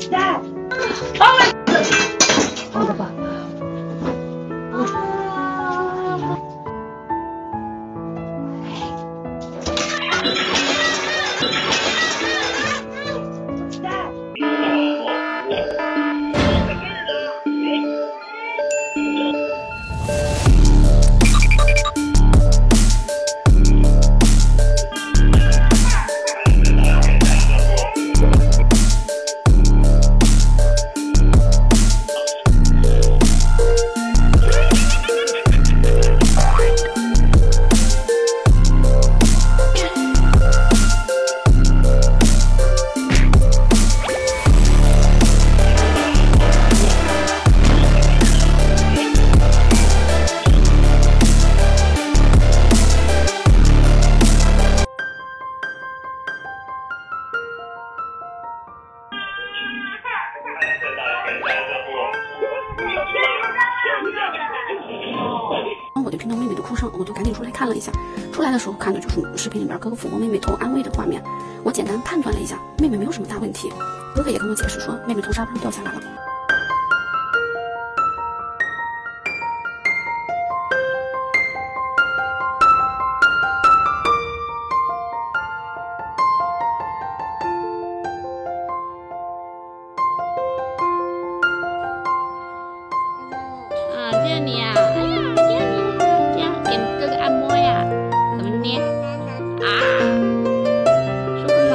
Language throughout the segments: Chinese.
What's that? Oh my 然我就听到妹妹的哭声，我就赶紧出来看了一下。出来的时候看的就是视频里面哥哥抚摸妹妹头安慰的画面。我简单判断了一下，妹妹没有什么大问题。哥哥也跟我解释说，妹妹从沙发上掉下来了。你呀！哎呀，见你这样给哥哥按摩呀？怎么捏？啊，舒服吗？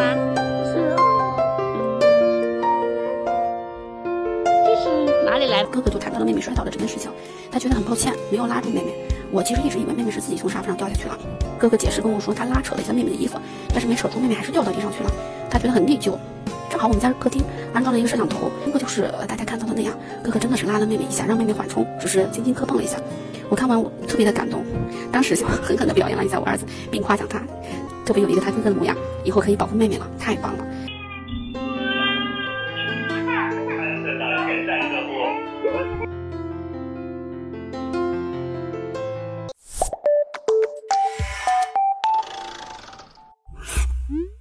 这是哪里来的？哥哥就谈到了妹妹摔倒的这件事情，他觉得很抱歉，没有拉住妹妹。我其实一直以为妹妹是自己从沙发上掉下去了。哥哥解释跟我说，他拉扯了一下妹妹的衣服，但是没扯住，妹妹还是掉到地上去了。他觉得很内疚。正好我们家客厅安装了一个摄像头，不过就是大家看到的那样。哥哥真的是拉了妹妹一下，让妹妹缓冲，只是轻轻磕碰了一下。我看完我特别的感动，当时就狠狠地表扬了一下我儿子，并夸奖他特别有一个他哥哥的模样，以后可以保护妹妹了，太棒了。嗯。